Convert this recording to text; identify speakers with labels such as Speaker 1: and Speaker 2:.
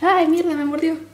Speaker 1: Ay, mierda, me mordió.